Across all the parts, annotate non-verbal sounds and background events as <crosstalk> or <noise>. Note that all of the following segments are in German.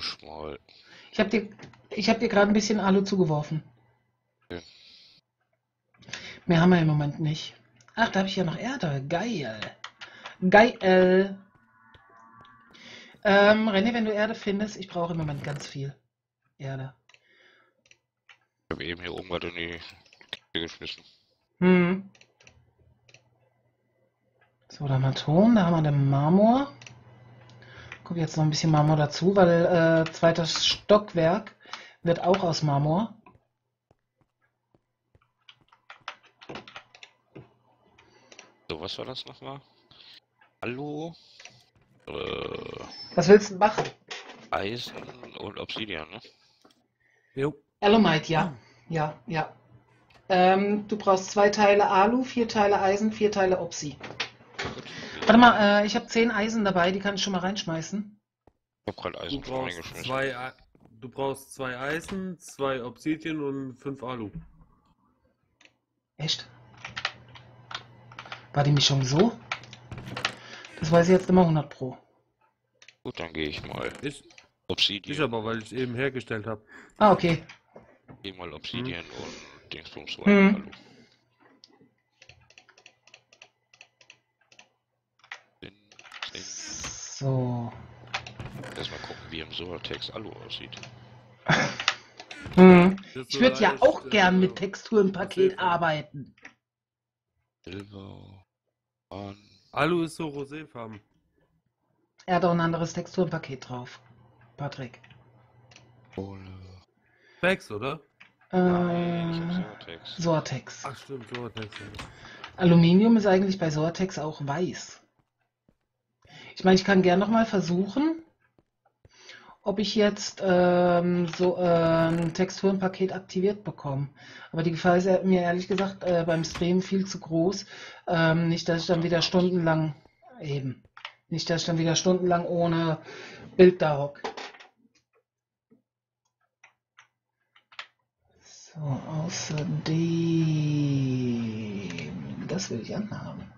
geschmolzen. Ich habe dir, ich hab dir gerade ein bisschen Alu zugeworfen. Okay. Mehr haben wir im Moment nicht. Ach, da habe ich ja noch Erde. Geil. Geil. Ähm, René, wenn du Erde findest, ich brauche im Moment ganz viel Erde. Ich habe eben hier oben gerade in die Kiste geschmissen. Hm. So, da haben wir Ton, da haben wir den Marmor. Guck jetzt noch ein bisschen Marmor dazu, weil äh, zweites Stockwerk wird auch aus Marmor. So, was war das nochmal? Hallo? Äh, Was willst du machen? Eisen und Obsidian, ne? Jo. Alumite, ja. Ja, ja. Ähm, du brauchst zwei Teile Alu, vier Teile Eisen, vier Teile Opsi. Warte mal, äh, ich habe zehn Eisen dabei, die kann ich schon mal reinschmeißen. Ich habe gerade Du Eisen schon brauchst reingeschmissen. zwei, Ei- du brauchst zwei Eisen, zwei Obsidian und fünf Alu. Echt? War die Mischung so? Das weiß ich jetzt immer 100 Pro. Gut, dann gehe ich mal Ist, Obsidian. ist aber, weil ich eben hergestellt habe. Ah, okay. Geh mal Obsidian und Dingsbums Hm. rein. So. Erstmal gucken, wie im Solartex Alu aussieht. Hm. Ich würde ja auch gern mit Texturenpaket arbeiten. Silber, Alu ist so roséfarben. Er hat auch ein anderes Texturenpaket drauf. Patrick. Specs, oder? Äh, Solartex. Soartex. Ach stimmt, so hat Text. Aluminium ist eigentlich bei Soartex auch weiß. Ich meine, ich kann gern nochmal versuchen, ob ich jetzt ähm, so äh, ein Texturenpaket aktiviert bekomme. Aber die Gefahr ist mir ehrlich gesagt äh, beim Stream viel zu groß. Ähm, nicht, dass ich dann wieder stundenlang eben. Nicht, dass ich dann wieder stundenlang ohne Bild da hock. So, außerdem. Das will ich anhaben.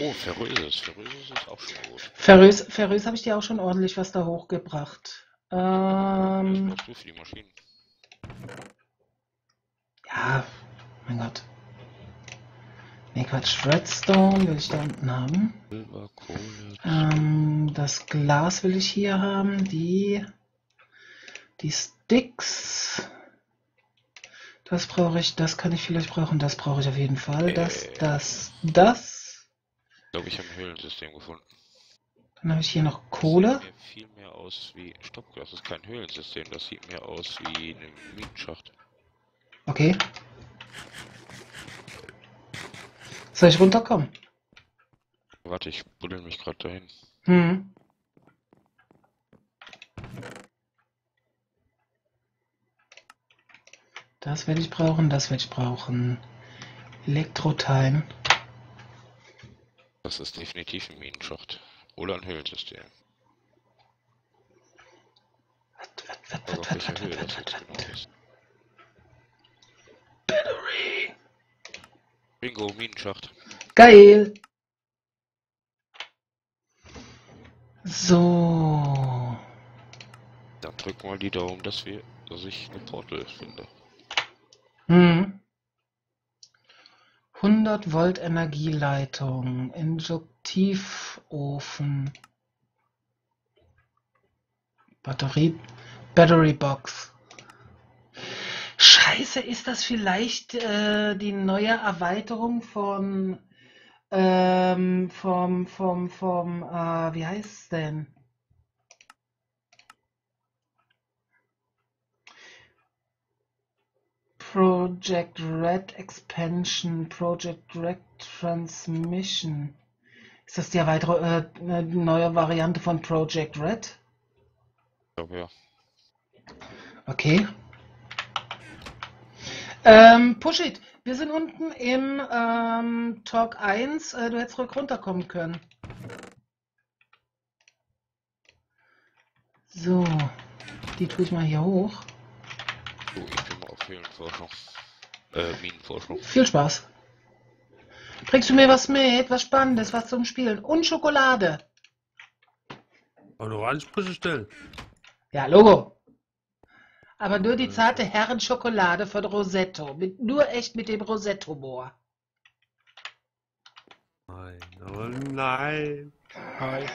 Oh, Ferröses. Ferröses ist auch schon gut. Ferrös, Ferrös habe ich dir auch schon ordentlich was da hochgebracht. Was Ähm, brauchst du für die Maschinen? ja, mein Gott. Nee, Quatsch. Redstone will ich da unten haben. Silber, Kohle, Ähm, das Glas will ich hier haben. Die, die Sticks. Das brauche ich, das kann ich vielleicht brauchen. Das brauche ich auf jeden Fall. Das, Äh. das, das. Ich glaube, ich habe ein Höhlensystem gefunden. Dann habe ich hier noch Kohle. Das sieht mir viel mehr aus wie. Stopp, das ist kein Höhlensystem, das sieht mehr aus wie eine Minenschacht. Okay. Soll ich runterkommen? Warte, ich buddel mich gerade dahin. Hm. Das werde ich brauchen, das werde ich brauchen. Elektroteilen. Das ist definitiv ein Minenschacht. Oder ein Höhlensystem. Auf welcher Höhe das jetzt genau ist. Battery. Bingo, Minenschacht. Geil. So. Dann drück mal die Daumen, dass wir, dass ich eine Portal finde. Hm. 100 Volt Energieleitung, Induktivofen, Batterie, Battery Box. Scheiße, ist das vielleicht äh, die neue Erweiterung von ähm, vom vom vom äh, wie heißt's denn? Project Red Expansion, Project Red Transmission. Ist das die weitere, äh, eine neue Variante von Project Red? Ich glaube ja. Okay. Ähm, push it. Wir sind unten im ähm, Talk 1. Äh, du hättest ruhig runterkommen können. So. Die tue ich mal hier hoch. Höhlenforschung. Äh, Minenforschung. Viel Spaß. Bringst du mir was mit? Was Spannendes, was zum Spielen? Und Schokolade. Und noch Ansprüche stellen. Ja, Logo. Aber nur die zarte Herrenschokolade von Rosetto. Mit, nur echt mit dem Rosetto-Moor. Nein, oh nein. Hi.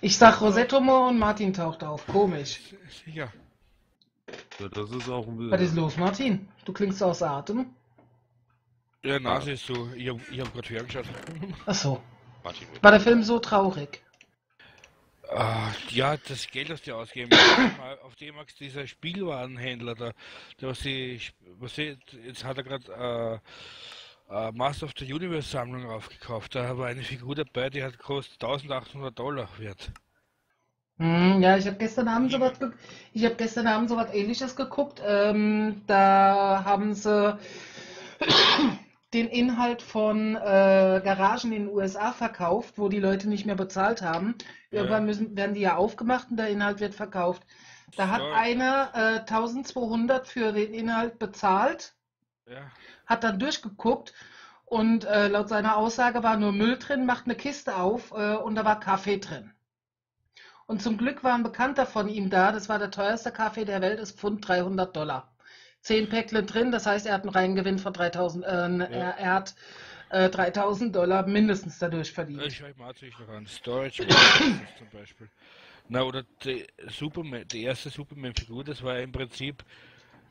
Ich sag Rosetto-Moor und Martin taucht auf. Komisch. Sicher. Ja, das ist auch ein bisschen. Was ist los, Martin? Du klingst aus Atem. Ja, Nase ist so. Ich hab, ich hab grad ferngeschaut. <laughs> Ach so. Martin War der Film so traurig? Ah, ja, das Geld, das die ausgeben. auf dem- auf dem Max dieser Spielwarenhändler da, der was sie, was sie, jetzt hat er gerade äh, äh, Master of the Universe Sammlung aufgekauft. Da war eine Figur dabei, die hat kostet 1800 Dollar wert. Hm, ja, ich habe gestern Abend sowas ge ich habe gestern Abend sowas ähnliches geguckt. Ähm, da haben sie den Inhalt von äh, Garagen in den USA verkauft, wo die Leute nicht mehr bezahlt haben. Irgendwann müssen, werden die ja aufgemacht und der Inhalt wird verkauft. Da hat Stark. einer äh, 1200 für den Inhalt bezahlt, Ja, hat dann durchgeguckt und äh, laut seiner Aussage war nur Müll drin, macht eine Kiste auf äh, und da war Kaffee drin. Und zum Glück war ein Bekannter von ihm da, das war der teuerste Kaffee der Welt, ist Pfund 300 Dollar. Zehn Päckle drin, das heißt, er hat einen Reingewinn von 3000, äh, er, er hat äh, 3000 Dollar mindestens dadurch verdient. ich schreibe mal natürlich noch an. Storage zum Beispiel. Na, oder die Superman, die erste Superman-Figur, das war ja im Prinzip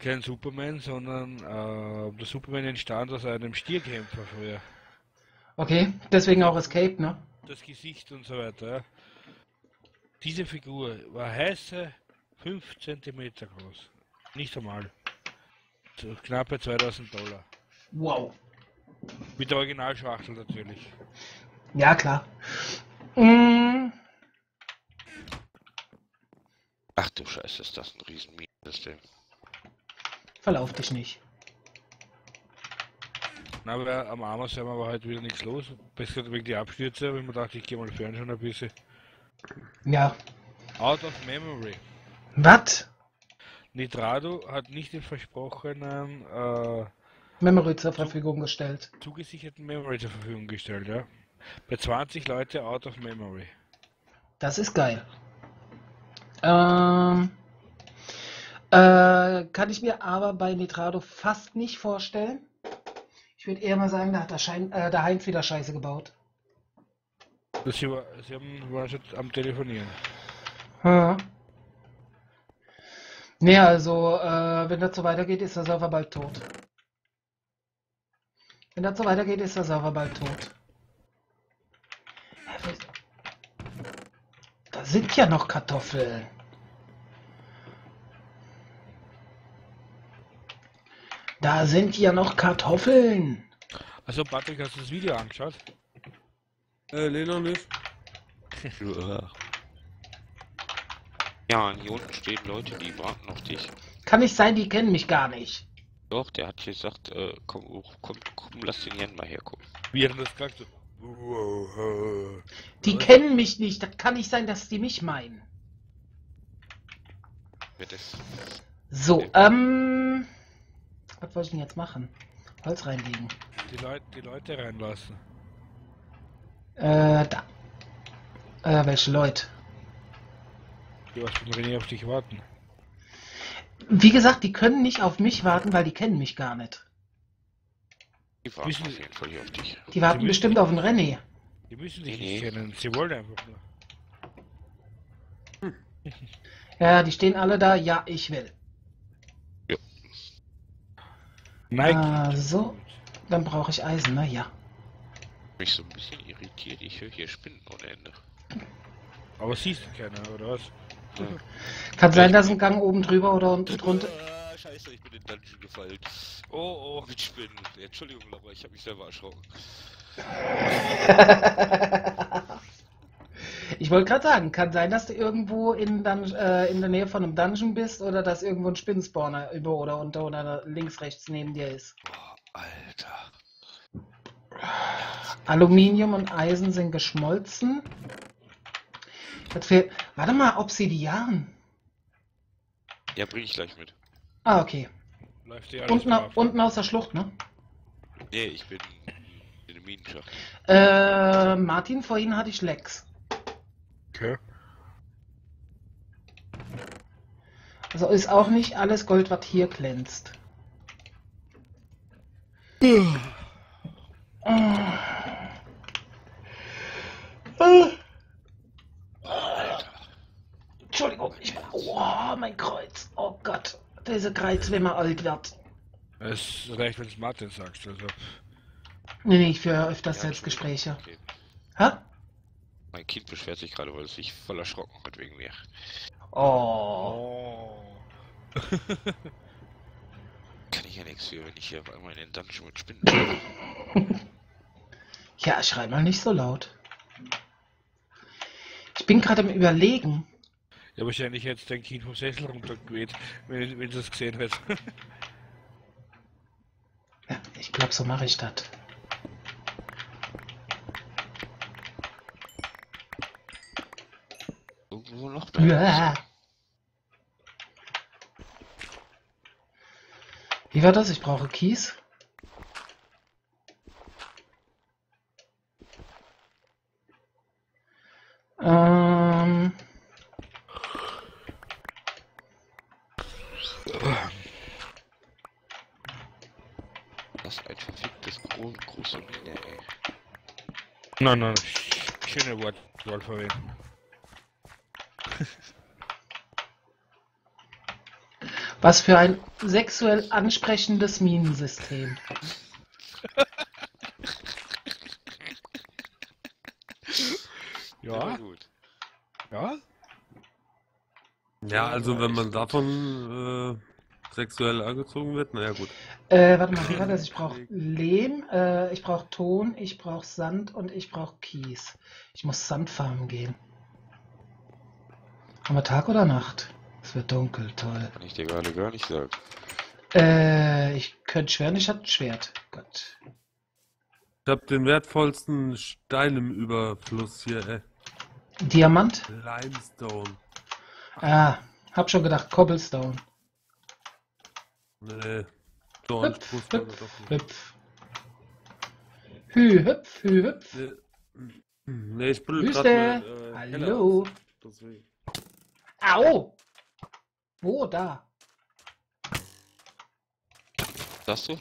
kein Superman, sondern äh, der Superman entstand aus einem Stierkämpfer früher. Okay, deswegen auch Escape, ne? das Gesicht und so weiter. Ja. Diese Figur war heiße 5 cm groß. Nicht einmal. So knappe 2000 Dollar. Wow. Mit der Originalschachtel natürlich. Ja, klar. Mm, Ach du Scheiße, ist das ein riesen System. verlauf dich nicht. Na, aber am Amazon war halt wieder nichts los. Besser wegen die Abstürze, wenn man dachte, ich gehe mal fernschauen ein bisschen. Ja. Out of Memory. Was? Nitrado hat nicht den versprochenen äh, Memory zur Verfügung gestellt. zugesicherten Memory zur Verfügung gestellt, ja. Bei 20 Leute out of Memory. Das ist geil. Ähm, äh, kann ich mir aber bei Nitrado fast nicht vorstellen. Ich würde eher mal sagen, da hat der, Schein, äh, der Heinz wieder Scheiße gebaut. Sie, war, sie haben, waren schon am Telefonieren. Ja. Nee, also, äh, wenn das so weitergeht, ist der Server bald tot. Wenn das so weitergeht, ist der Server bald tot. Da sind ja noch Kartoffeln. Da sind ja noch Kartoffeln. Also Patrick, hast du das Video angeschaut? Äh, noch nicht. <laughs> Ja, und hier unten stehen Leute, die warten auf dich. Kann nicht sein, die kennen mich gar nicht. Doch, der hat gesagt, äh, komm, hoch, komm, komm, lass den Jan mal herkommen. Wie hat er das gesagt? Die kennen mich nicht. Das kann nicht sein, dass die mich meinen. So, ähm. Was wollte ich denn jetzt machen? Holz reinlegen. die, Leut, die Leute reinlassen. Äh, da. Äh, welche Leute? Die was von René auf dich warten. Wie gesagt, die können nicht auf mich warten, weil die kennen mich gar nicht. Die warten Wissen auf jeden Fall hier auf dich. Die warten müssen bestimmt auf den René. Die müssen dich Nee, nicht kennen, sie wollen einfach nur. <laughs> Ja, die stehen alle da. Ja, ich will. Nike. Ah, so. Dann brauche ich Eisen, na ja. Mich so ein bisschen irritiert, ich höre hier Spinnen ohne Ende. Aber siehst du keiner, oder was? Kann sein, dass ein Gang oben drüber oder unten drunter. Ah, scheiße, ich bin in den Dungeon gefallen. Oh, oh, mit Spinnen. Entschuldigung, aber ich habe mich selber erschrocken. <laughs> Ich wollte gerade sagen, kann sein, dass du irgendwo in, Dun äh, in der Nähe von einem Dungeon bist oder dass irgendwo ein Spinnenspawner über oder unter oder links, rechts neben dir ist. Boah, Alter. Aluminium und Eisen sind geschmolzen. Das fehlt. Warte mal, Obsidian. Ja, bring ich gleich mit. Ah, okay. Alles Unten, unten aus der Schlucht, ne? Nee, ich bin Minenschacht. Äh, Martin, vorhin hatte ich Lex. Okay. Also ist auch nicht alles Gold, was hier glänzt. Entschuldigung, ich Oh, mein Kreuz. Oh Gott. Dieser Kreuz, wenn man alt wird. Es reicht, wenn es Martin sagst. Also. Nee, nee, ich führe öfters Ja, Selbstgespräche. Okay. Mein Kind beschwert sich gerade, weil es sich voll erschrocken hat wegen mir. Oh. Oh. <laughs> Kann ich ja nichts für, wenn ich hier auf einmal in den Dungeon mit Spinnen. <laughs> Ja, schrei mal nicht so laut. Ich bin gerade im Überlegen. Ja, wahrscheinlich jetzt dein Kind vom Sessel runtergeweht, wenn, wenn du es gesehen hast. <laughs> Ja, ich glaube, so mache ich das. Irgendwo noch. Wie war das? Ich brauche Kies. Ähm, Das ist ein verficktes gro große Mine, ey. Nein, nein, sch- schöne Wortwahl <laughs> verwenden. was für ein sexuell ansprechendes Minensystem. War gut. Ja? Ja, also wenn man davon äh, sexuell angezogen wird, naja gut. Äh, warte mal, wie war das? Ich brauche Lehm, äh, ich brauche Ton, ich brauche Sand und ich brauche Kies. Ich muss Sand farmen gehen. Haben wir Tag oder Nacht? Es wird dunkel, toll. Kann ich dir gerade gar nicht sagen. Äh, ich könnte schwören, ich hab ein Schwert. Gott. Ich hab den wertvollsten Stein im Überfluss hier, ey. Diamant? Limestone. Ah, hab schon gedacht, Cobblestone. Nee. Dorn, Hüpf, hüpf, hüpf. Hü, hüpf, hü, hüpf. Nee, ich buddel gerade mal, äh, Hallo. Au! Wo, da? Sagst du?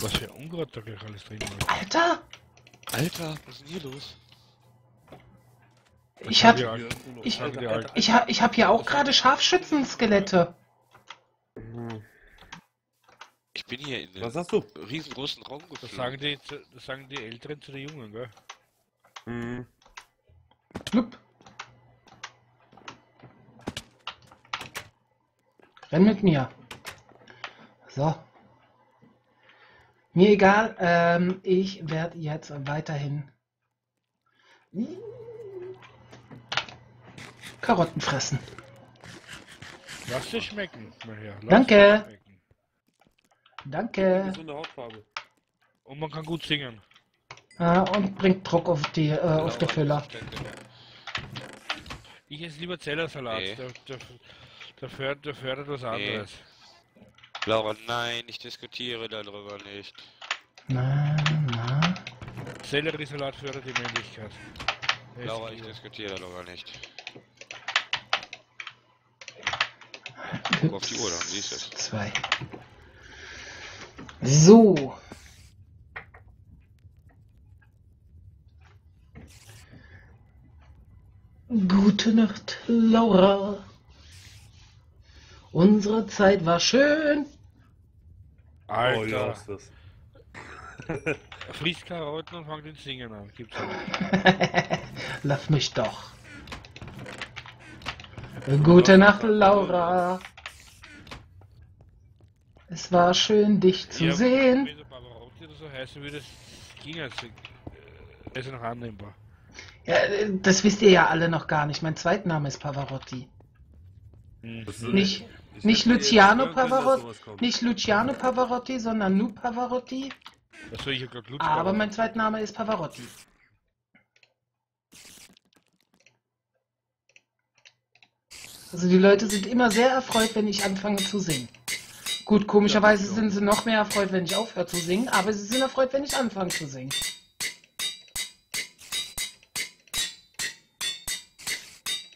Was für Unkraut da gleich alles drin war. Alter! Alter, was ist denn hier los? Ich hab, Ja, ich, halt. ich hab, ich hab hier auch gerade Scharfschützenskelette. Hm. Ich bin hier in Was hast du? riesengroßen Raum Das geflogen. sagen, die, das sagen die Älteren zu den Jungen, gell? Hm. Flup. Renn mit mir. So. Mir egal, ähm, ich werde jetzt weiterhin Karotten fressen. Lass dir schmecken. Lass Danke. schmecken. Danke. Gesunde Hautfarbe. Und man kann gut singen. Ah, und bringt Druck auf die, äh, auf die Füller. Ich esse lieber Zellersalat. Nee. Der, der, der, fördert, der fördert was anderes. Laura, nein, ich diskutiere darüber nicht. Na, na. Selleriesalat fördert die Männlichkeit. Ess Laura, ich diskutiere darüber nicht. Guck auf die Uhr, dann siehst du es. Zwei. So. Gute Nacht, Laura. Unsere Zeit war schön. Oh ja, Alter, ist das. <laughs> frisst Karotten und fangt den Singen an. Gibt's auch. Lass mich doch. Gute Nacht, Laura. Es war schön, dich zu Ja, sehen. Wenn der Pavarotti oder so heißen würde, ging es. äh, ist noch annehmbar. Ja, äh, das wisst ihr ja alle noch gar nicht. Mein Zweitname ist Pavarotti. Das ist- Nicht, ich nicht Luciano Pavarotti, nicht Luciano Pavarotti, sondern Nu Pavarotti. Achso, ich hab grad Glück Aber mein Zweitname ist Pavarotti. Also die Leute sind immer sehr erfreut, wenn ich anfange zu singen. Gut, komischerweise sind sie noch mehr erfreut, wenn ich aufhöre zu singen, aber sie sind erfreut, wenn ich anfange zu singen.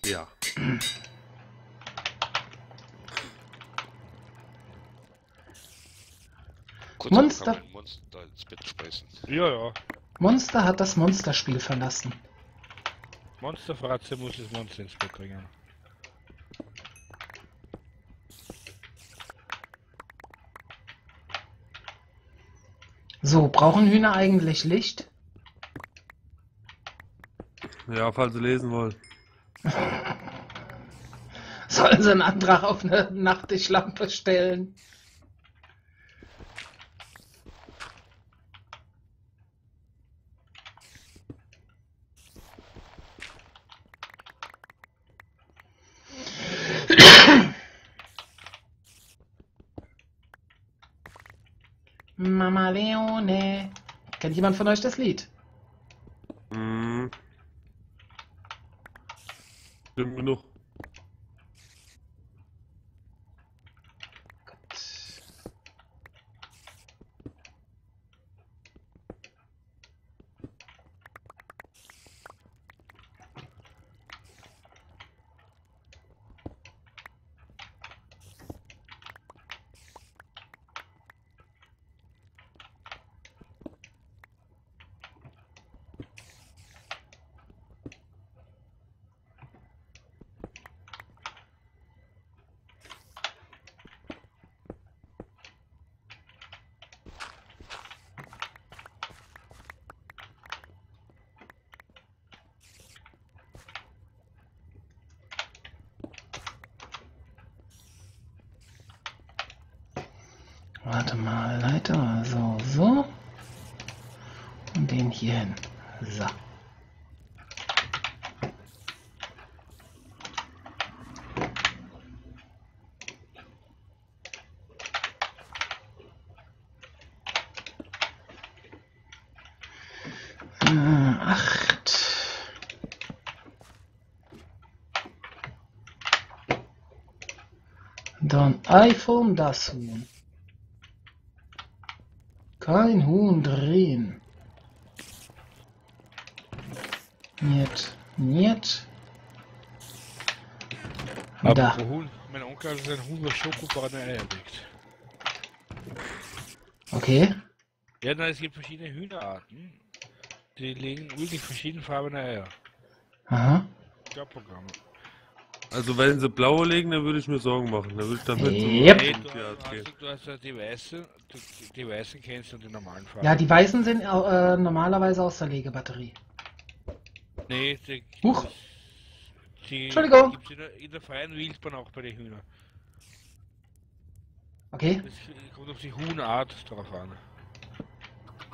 Ja. Kurz Monster. Monster ins Bett speisen. Ja, ja. Monster hat das Monsterspiel verlassen. Monsterfratze muss das Monster ins Bett bringen. So, brauchen Hühner eigentlich Licht? Ja, falls Sie lesen wollen. <laughs> Sollen sie einen Antrag auf eine Nachttischlampe stellen? Leone. Kennt jemand von euch das Lied? Mhm. Stimmt genug. Warte mal, Leiter, so, so. Und den hier hin. So. Äh. Dann iPhone das Huhn. Kein Huhn drehen. Niet, niet. Da. mein Onkel hat sein Huhn, was schokobraune Eier legt. Okay. Ja, nein, es gibt verschiedene Hühnerarten. Die legen wirklich verschiedenfarbene Eier. Aha. Jobprogramme. Also wenn sie blaue legen, dann würde ich mir Sorgen machen. Dann würde ich damit Yep. Nee, du, hast, gehen. du hast ja die weißen, die, die weißen kennst du und die normalen Farben. Ja, die weißen sind äh, normalerweise aus der Legebatterie. Nee, die, Huch. die Entschuldigung. gibt's in der, in der freien Wildbahn auch bei den Hühnern. Okay. Das kommt auf die Huhnart drauf an.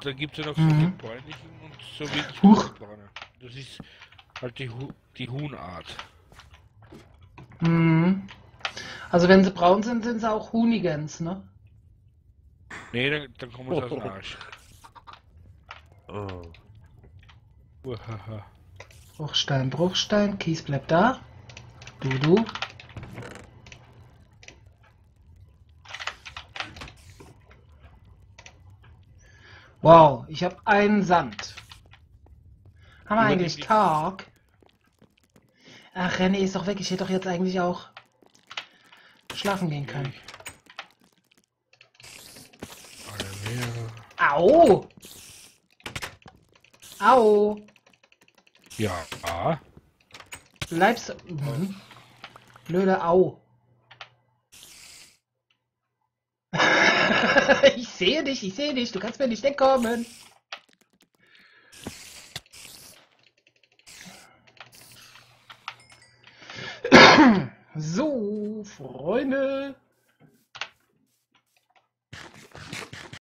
Da gibt es ja noch Mhm. so die bräunlichen und so wirklich Huch. Das ist halt die, Hu die Huhnart. Mhm. Also wenn sie braun sind, sind sie auch Hoonigans, ne? Nee, dann, dann kommen sie aus dem Arsch. Oh. Uhaha. Bruchstein, Bruchstein, Kies bleibt da. Du, du. Wow, ich habe einen Sand. Haben wir eigentlich die- Tag? Ach, René ist doch weg. Ich hätte doch jetzt eigentlich auch schlafen gehen können. Au! Au! Ja, ah. Bleibst. Mhm. Blöde Au. <laughs> ich sehe dich, ich sehe dich. Du kannst mir nicht wegkommen. So, Freunde.